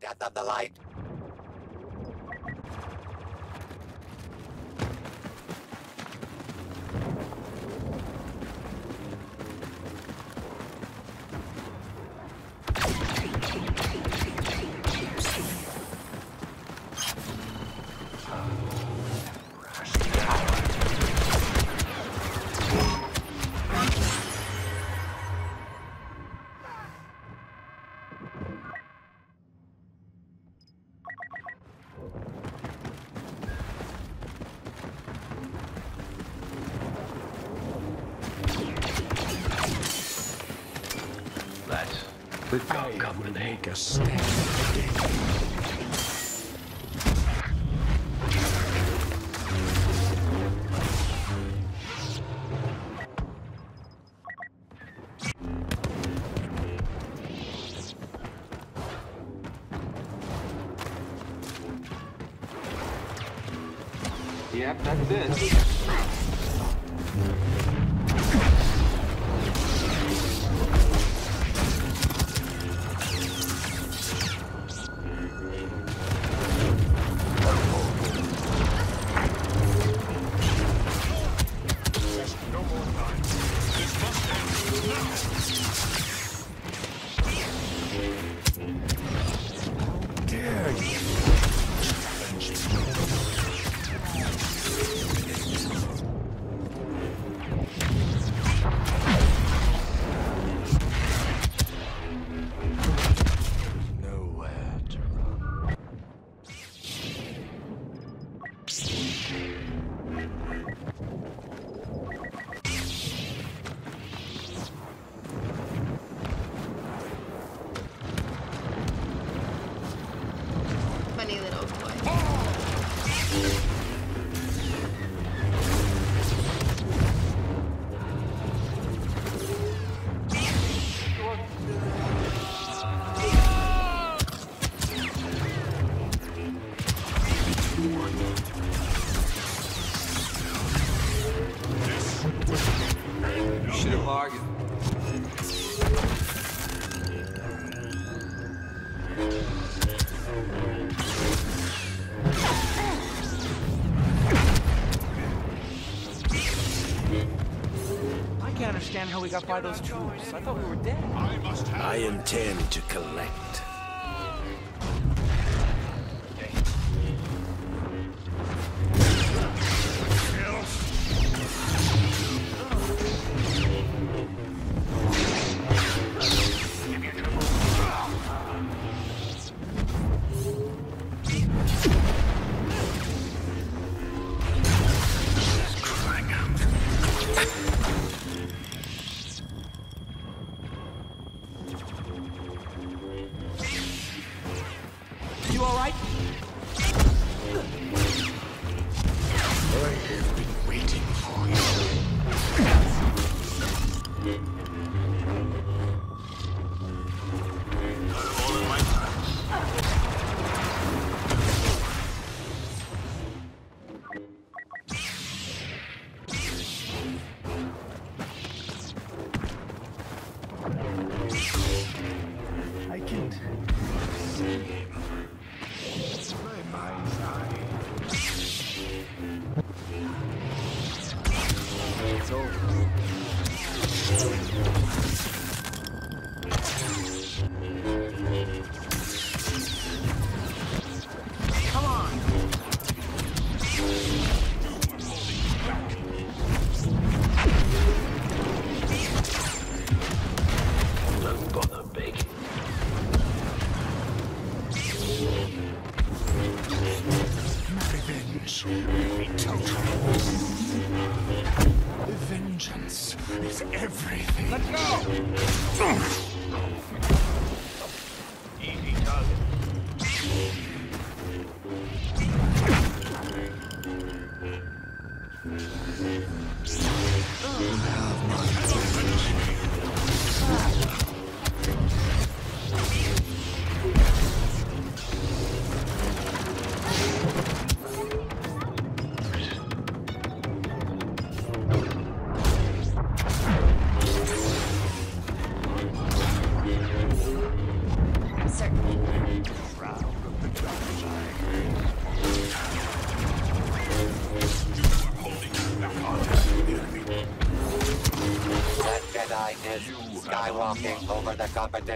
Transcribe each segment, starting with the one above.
death of the light. Let's I will make a stand. Yep, that's it. Understand how we got by those troops. I thought we were dead. I intend to collect. See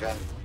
the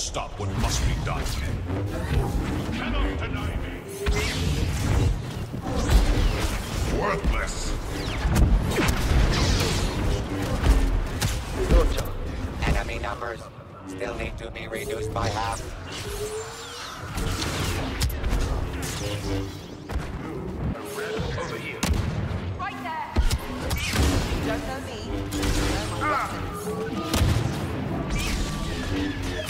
stop what must be done. You cannot deny me. Worthless. Enemy numbers still need to be reduced by half. Right there. Don't know me. Ah. Know my weapons.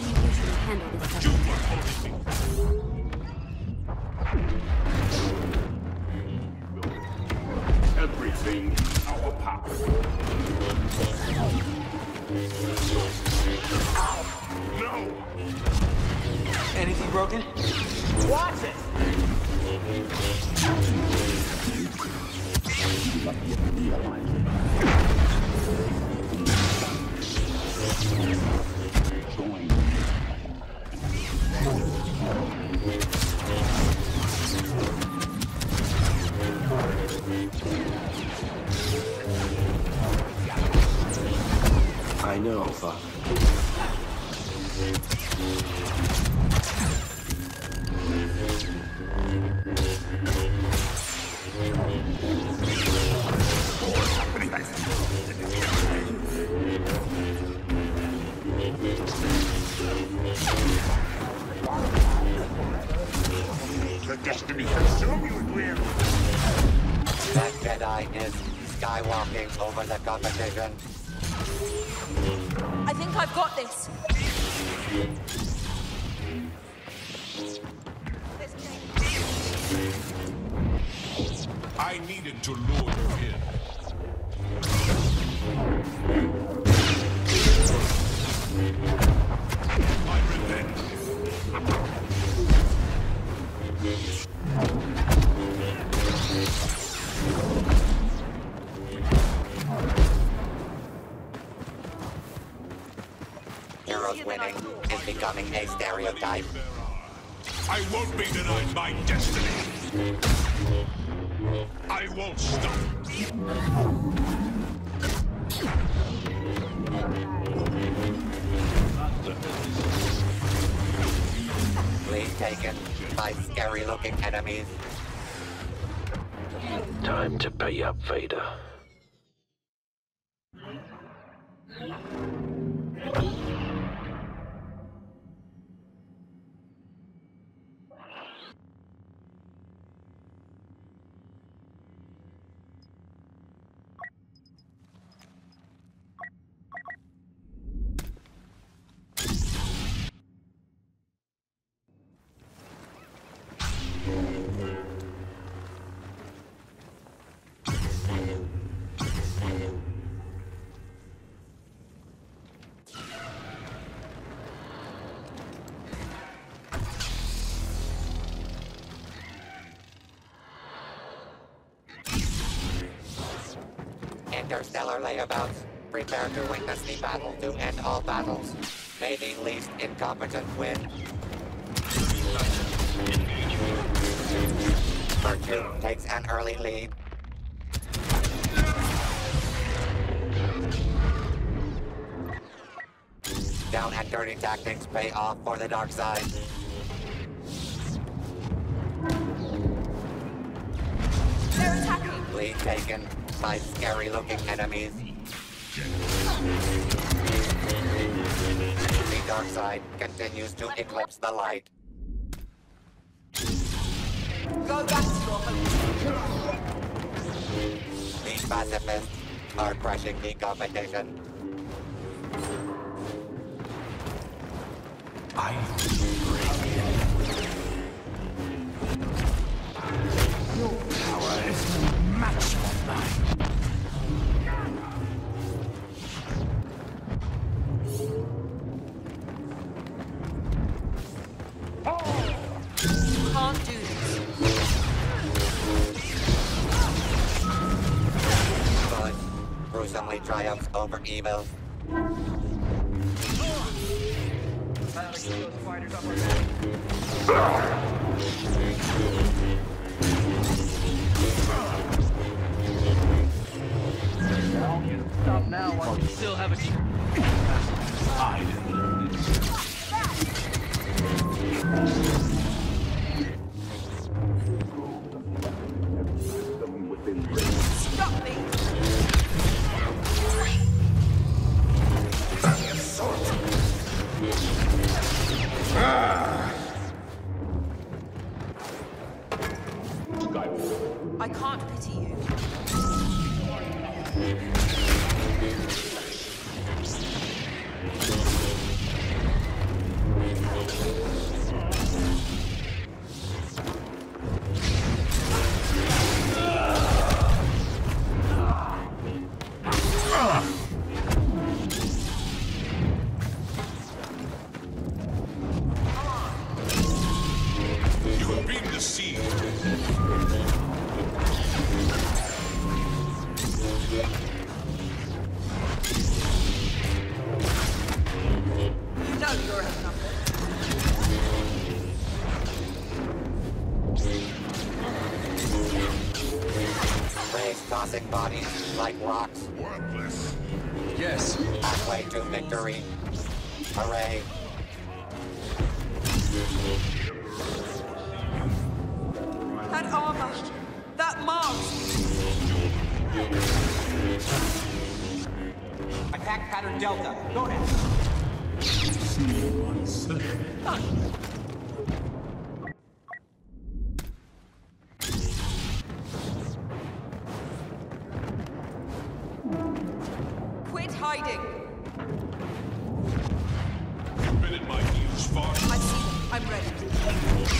do you usually handle this stuff? do what destiny has shown you it will. That Jedi is skywalking over the competition. I think I've got this. I needed to lure you in. Heroes winning is becoming a stereotype. I won't be denied my destiny. I won't stop. Lead taken by scary looking enemies. Time to pay up, Vader. Interstellar layabouts. Prepare to witness the battle to end all battles. May the least incompetent win. Virtue takes an early lead. Down and dirty tactics pay off for the dark side. They're attacking. Lead taken by scary looking enemies. The dark side continues to eclipse the light. Go back to. The pacifists are crushing the competition. Can't gruesomely triumphs over evil. Stop now while you still have a chance. Yes. halfway to victory. Hooray. That armor. That mask. Attack pattern Delta. Go ahead. Quit I'm ready.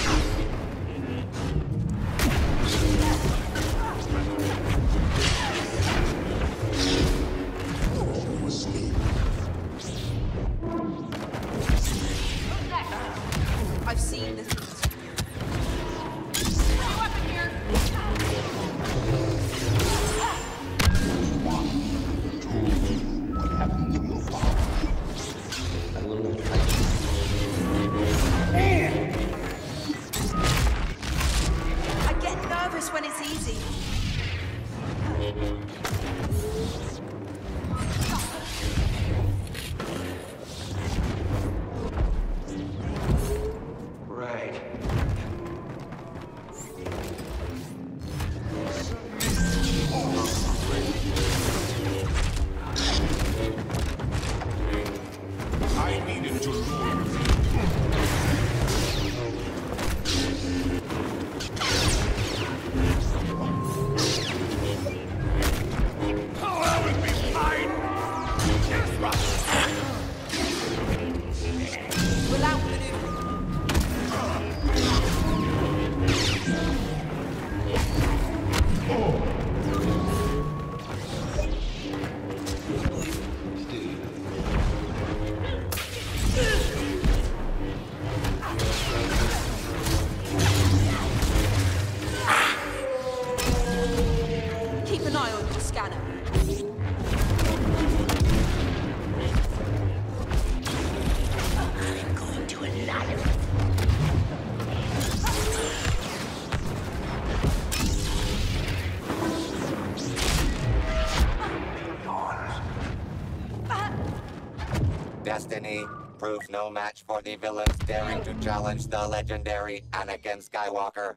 Proved no match for the villains daring to challenge the legendary Anakin Skywalker.